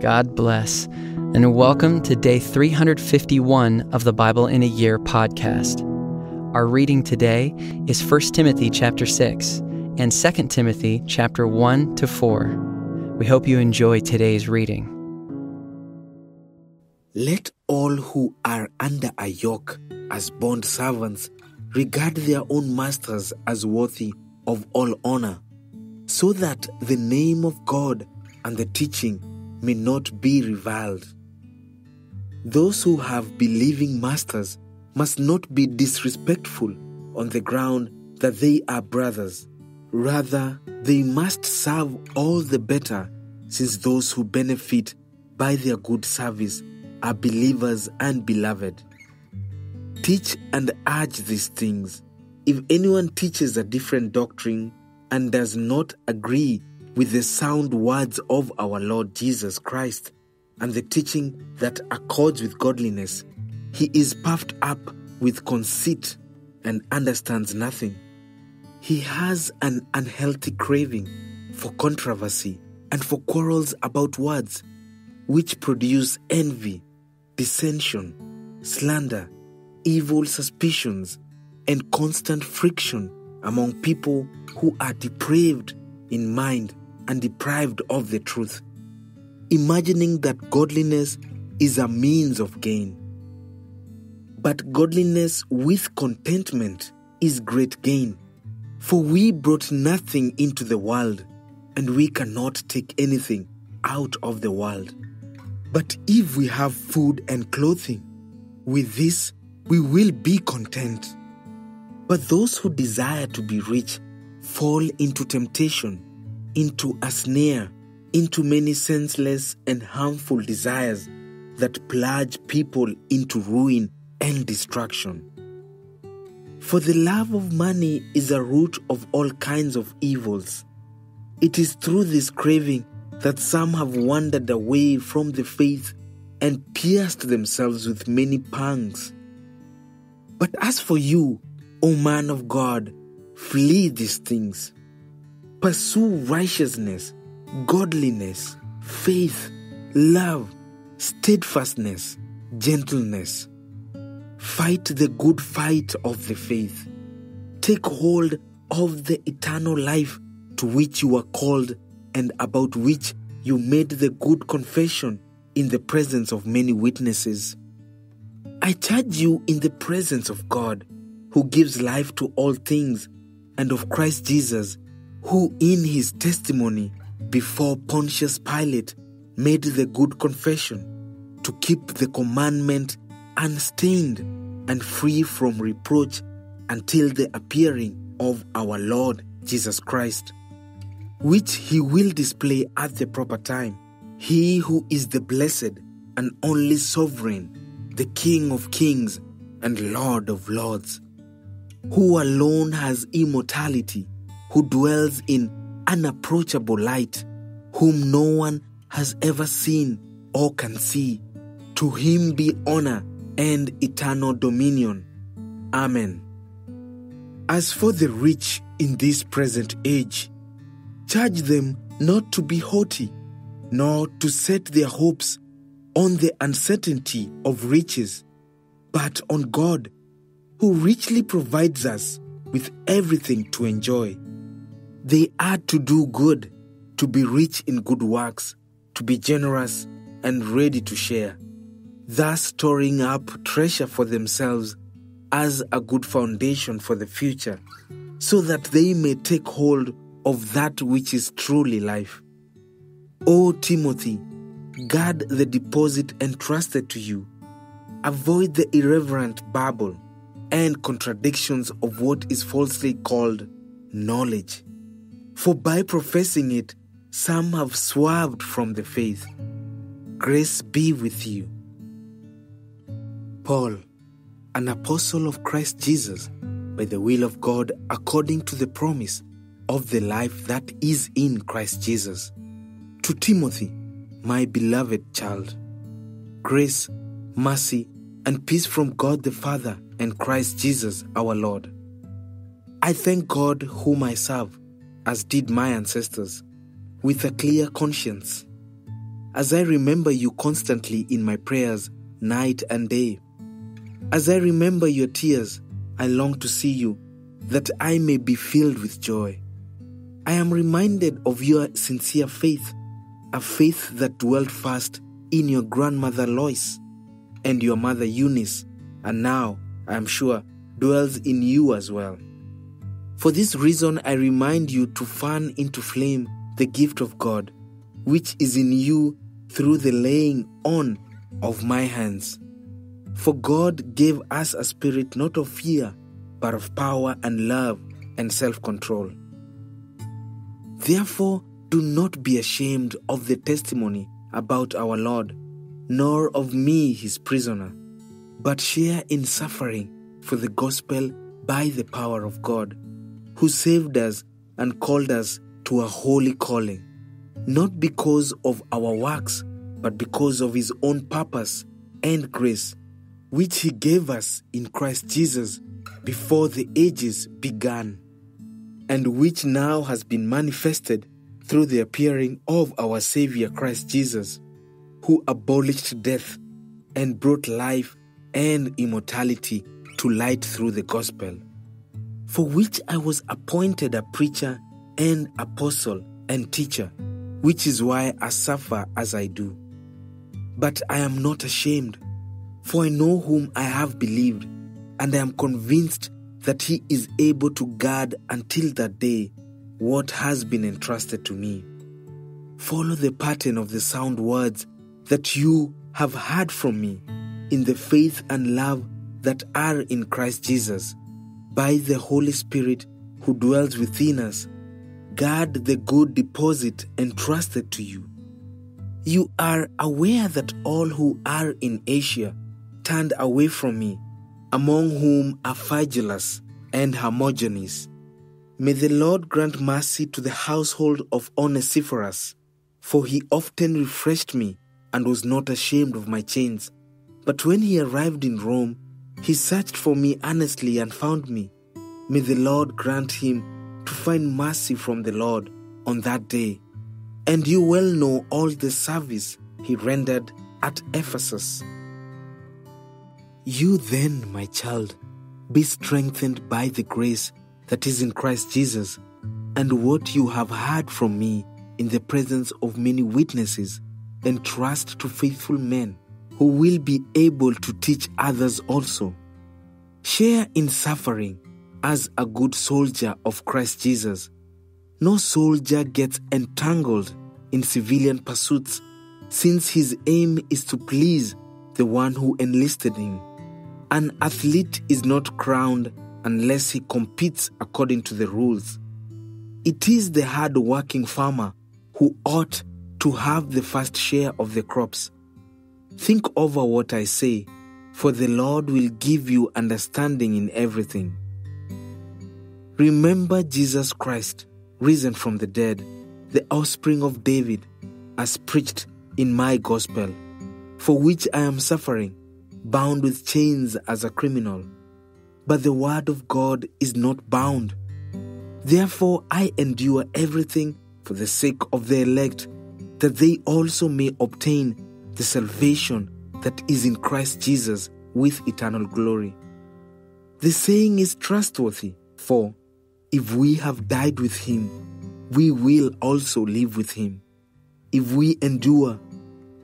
God bless, and welcome to day 351 of the Bible in a Year podcast. Our reading today is 1 Timothy chapter 6 and 2 Timothy chapter 1 to 4. We hope you enjoy today's reading. Let all who are under a yoke as bond servants regard their own masters as worthy of all honor, so that the name of God and the teaching may not be reviled. Those who have believing masters must not be disrespectful on the ground that they are brothers. Rather, they must serve all the better, since those who benefit by their good service are believers and beloved. Teach and urge these things. If anyone teaches a different doctrine and does not agree with the sound words of our Lord Jesus Christ and the teaching that accords with godliness, he is puffed up with conceit and understands nothing. He has an unhealthy craving for controversy and for quarrels about words, which produce envy, dissension, slander, evil suspicions, and constant friction among people who are depraved in mind and deprived of the truth, imagining that godliness is a means of gain. But godliness with contentment is great gain. For we brought nothing into the world, and we cannot take anything out of the world. But if we have food and clothing, with this we will be content. But those who desire to be rich fall into temptation into a snare, into many senseless and harmful desires that plunge people into ruin and destruction. For the love of money is a root of all kinds of evils. It is through this craving that some have wandered away from the faith and pierced themselves with many pangs. But as for you, O man of God, flee these things. Pursue righteousness, godliness, faith, love, steadfastness, gentleness. Fight the good fight of the faith. Take hold of the eternal life to which you were called and about which you made the good confession in the presence of many witnesses. I charge you in the presence of God, who gives life to all things, and of Christ Jesus who in his testimony before Pontius Pilate made the good confession to keep the commandment unstained and free from reproach until the appearing of our Lord Jesus Christ, which he will display at the proper time. He who is the blessed and only sovereign, the King of kings and Lord of lords, who alone has immortality who dwells in unapproachable light, whom no one has ever seen or can see. To him be honor and eternal dominion. Amen. As for the rich in this present age, charge them not to be haughty, nor to set their hopes on the uncertainty of riches, but on God, who richly provides us with everything to enjoy. They are to do good, to be rich in good works, to be generous and ready to share, thus storing up treasure for themselves as a good foundation for the future, so that they may take hold of that which is truly life. O Timothy, guard the deposit entrusted to you. Avoid the irreverent babble and contradictions of what is falsely called knowledge for by professing it, some have swerved from the faith. Grace be with you. Paul, an apostle of Christ Jesus, by the will of God, according to the promise of the life that is in Christ Jesus. To Timothy, my beloved child, grace, mercy, and peace from God the Father and Christ Jesus our Lord. I thank God whom I serve as did my ancestors, with a clear conscience. as I remember you constantly in my prayers, night and day. As I remember your tears, I long to see you, that I may be filled with joy. I am reminded of your sincere faith, a faith that dwelt first in your grandmother Lois and your mother Eunice, and now, I am sure, dwells in you as well. For this reason, I remind you to fan into flame the gift of God, which is in you through the laying on of my hands. For God gave us a spirit not of fear, but of power and love and self control. Therefore, do not be ashamed of the testimony about our Lord, nor of me, his prisoner, but share in suffering for the gospel by the power of God, who saved us and called us to a holy calling, not because of our works, but because of his own purpose and grace, which he gave us in Christ Jesus before the ages began, and which now has been manifested through the appearing of our Savior Christ Jesus, who abolished death and brought life and immortality to light through the gospel, for which I was appointed a preacher and apostle and teacher, which is why I suffer as I do. But I am not ashamed, for I know whom I have believed, and I am convinced that he is able to guard until that day what has been entrusted to me. Follow the pattern of the sound words that you have heard from me in the faith and love that are in Christ Jesus, by the Holy Spirit who dwells within us. Guard the good deposit entrusted to you. You are aware that all who are in Asia turned away from me, among whom are Phygelus and Hermogenes. May the Lord grant mercy to the household of Onesiphorus, for he often refreshed me and was not ashamed of my chains. But when he arrived in Rome, he searched for me earnestly and found me. May the Lord grant him to find mercy from the Lord on that day. And you well know all the service he rendered at Ephesus. You then, my child, be strengthened by the grace that is in Christ Jesus, and what you have heard from me in the presence of many witnesses, entrust to faithful men who will be able to teach others also. Share in suffering as a good soldier of Christ Jesus. No soldier gets entangled in civilian pursuits, since his aim is to please the one who enlisted him. An athlete is not crowned unless he competes according to the rules. It is the hard working farmer who ought to have the first share of the crops. Think over what I say, for the Lord will give you understanding in everything. Remember Jesus Christ, risen from the dead, the offspring of David, as preached in my gospel, for which I am suffering, bound with chains as a criminal. But the word of God is not bound. Therefore, I endure everything for the sake of the elect, that they also may obtain the salvation that is in Christ Jesus with eternal glory. The saying is trustworthy, for if we have died with him, we will also live with him. If we endure,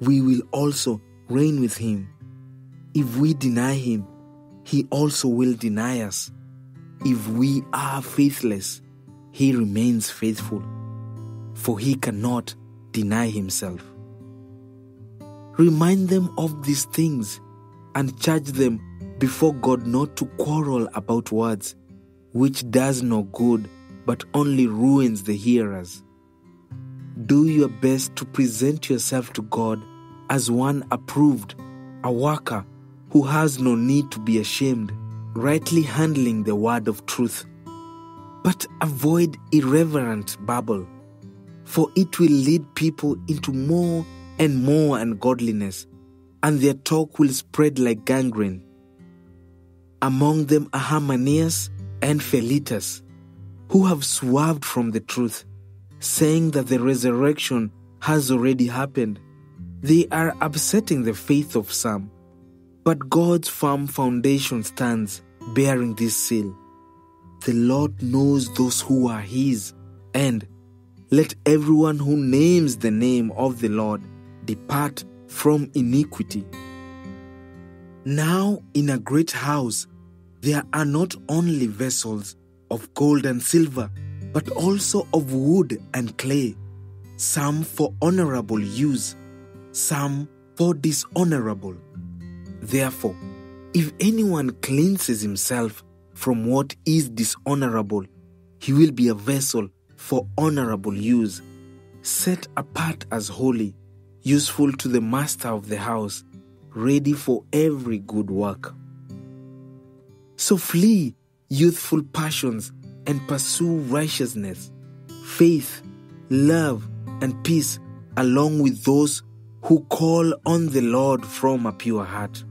we will also reign with him. If we deny him, he also will deny us. If we are faithless, he remains faithful, for he cannot deny himself. Remind them of these things and charge them before God not to quarrel about words, which does no good but only ruins the hearers. Do your best to present yourself to God as one approved, a worker who has no need to be ashamed, rightly handling the word of truth. But avoid irreverent babble, for it will lead people into more and more ungodliness, and their talk will spread like gangrene. Among them are Hymenaeus and Philetus, who have swerved from the truth, saying that the resurrection has already happened, They are upsetting the faith of some, but God's firm foundation stands, bearing this seal. The Lord knows those who are His, and let everyone who names the name of the Lord depart from iniquity. Now, in a great house, there are not only vessels of gold and silver, but also of wood and clay, some for honorable use, some for dishonorable. Therefore, if anyone cleanses himself from what is dishonorable, he will be a vessel for honorable use, set apart as holy, useful to the master of the house, ready for every good work. So flee youthful passions and pursue righteousness, faith, love, and peace, along with those who call on the Lord from a pure heart.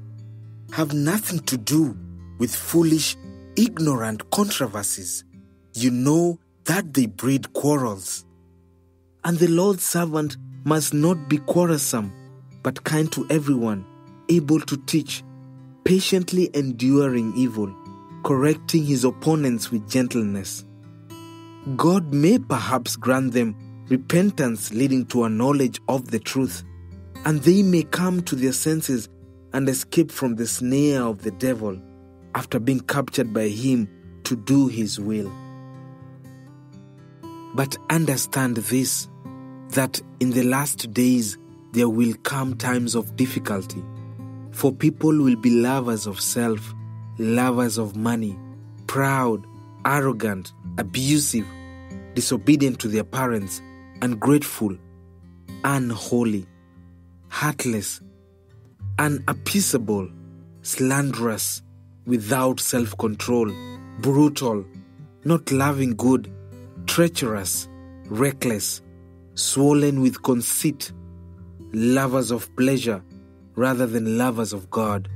Have nothing to do with foolish, ignorant controversies. You know that they breed quarrels. And the Lord's servant must not be quarrelsome, but kind to everyone, able to teach, patiently enduring evil, correcting his opponents with gentleness. God may perhaps grant them repentance leading to a knowledge of the truth, and they may come to their senses and escape from the snare of the devil after being captured by him to do his will. But understand this that in the last days there will come times of difficulty, for people will be lovers of self, lovers of money, proud, arrogant, abusive, disobedient to their parents, ungrateful, unholy, heartless, unappeasable, slanderous, without self control, brutal, not loving good, treacherous, reckless, swollen with conceit, lovers of pleasure rather than lovers of God,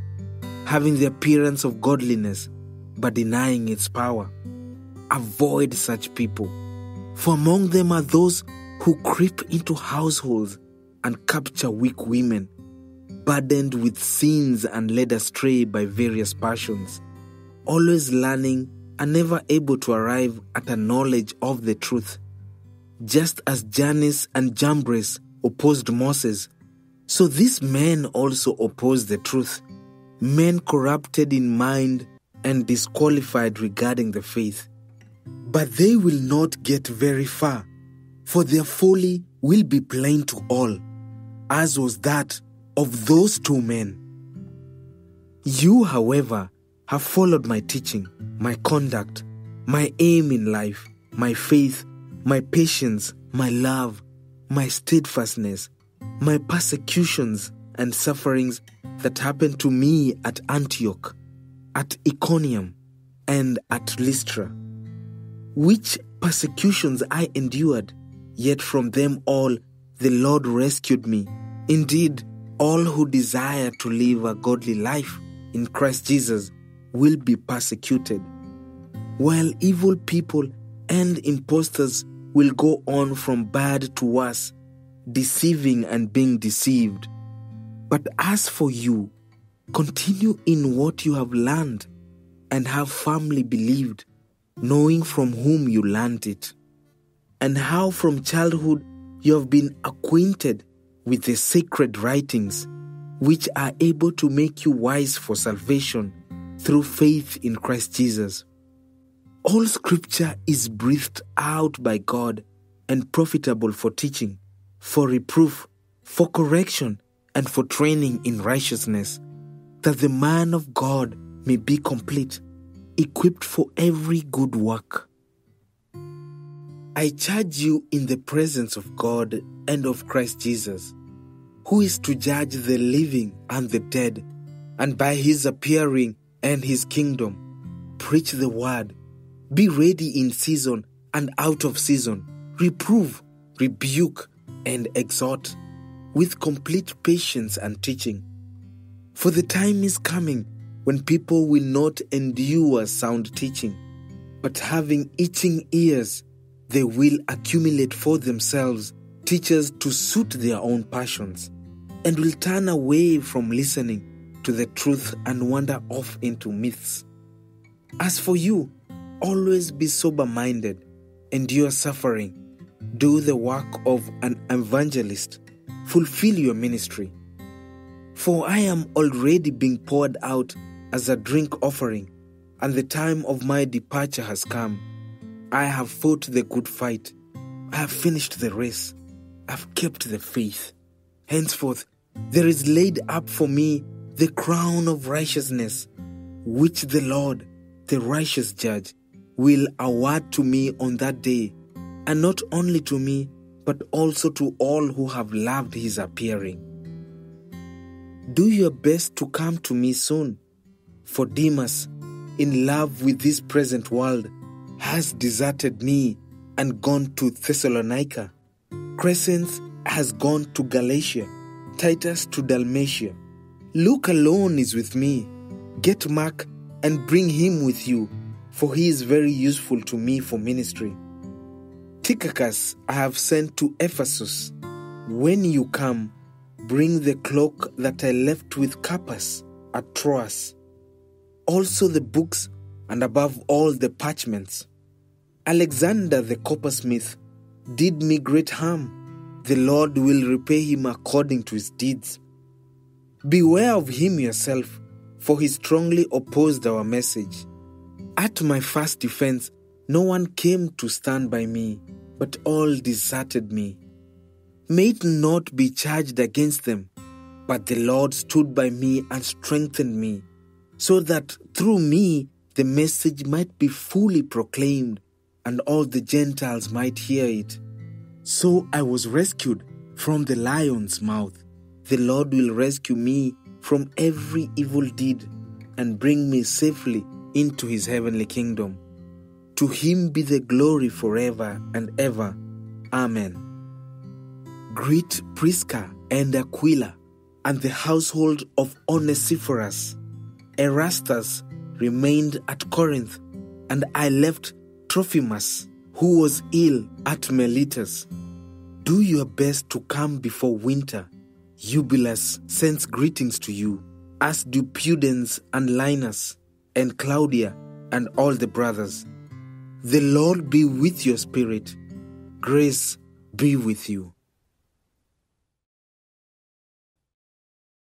having the appearance of godliness but denying its power. Avoid such people, for among them are those who creep into households and capture weak women, burdened with sins and led astray by various passions, always learning and never able to arrive at a knowledge of the truth. Just as Jannes and Jambres opposed Moses, so these men also opposed the truth, men corrupted in mind and disqualified regarding the faith. But they will not get very far, for their folly will be plain to all, as was that of those two men. You, however, have followed my teaching, my conduct, my aim in life, my faith, my patience, my love, my steadfastness, my persecutions and sufferings that happened to me at Antioch, at Iconium, and at Lystra. Which persecutions I endured, yet from them all the Lord rescued me. Indeed, all who desire to live a godly life in Christ Jesus will be persecuted, while evil people and impostors will go on from bad to worse, deceiving and being deceived. But as for you, continue in what you have learned and have firmly believed, knowing from whom you learned it, and how from childhood you have been acquainted with the sacred writings, which are able to make you wise for salvation through faith in Christ Jesus. All scripture is breathed out by God and profitable for teaching, for reproof, for correction, and for training in righteousness, that the man of God may be complete, equipped for every good work. I charge you in the presence of God and of Christ Jesus, who is to judge the living and the dead, and by his appearing and his kingdom, preach the word, be ready in season and out of season, reprove, rebuke, and exhort with complete patience and teaching. For the time is coming when people will not endure sound teaching, but having itching ears, they will accumulate for themselves teachers to suit their own passions, and will turn away from listening to the truth and wander off into myths. As for you, always be sober minded, endure suffering, do the work of an evangelist, fulfill your ministry. For I am already being poured out as a drink offering, and the time of my departure has come. I have fought the good fight, I have finished the race, I have kept the faith. Henceforth, there is laid up for me the crown of righteousness, which the Lord, the righteous judge, will award to me on that day, and not only to me, but also to all who have loved his appearing. Do your best to come to me soon, for Demas, in love with this present world, has deserted me and gone to Thessalonica. Crescens has gone to Galatia, Titus to Dalmatia. Luke alone is with me. Get Mark and bring him with you, for he is very useful to me for ministry. Tychicus I have sent to Ephesus. When you come, bring the cloak that I left with Carpus at Troas, also the books, and above all the parchments. Alexander the coppersmith did me great harm. The Lord will repay him according to his deeds. Beware of him yourself, for he strongly opposed our message. At my first defense, no one came to stand by me, but all deserted me. May it not be charged against them, but the Lord stood by me and strengthened me, so that through me the message might be fully proclaimed and all the Gentiles might hear it. So I was rescued from the lion's mouth. The Lord will rescue me from every evil deed and bring me safely into his heavenly kingdom. To him be the glory forever and ever. Amen. Greet Prisca and Aquila and the household of Onesiphorus. Erastus remained at Corinth, and I left Trophimus, who was ill at Miletus. Do your best to come before winter. Eubulus sends greetings to you, as do Pudens and Linus, and Claudia, and all the brothers. The Lord be with your spirit. Grace be with you.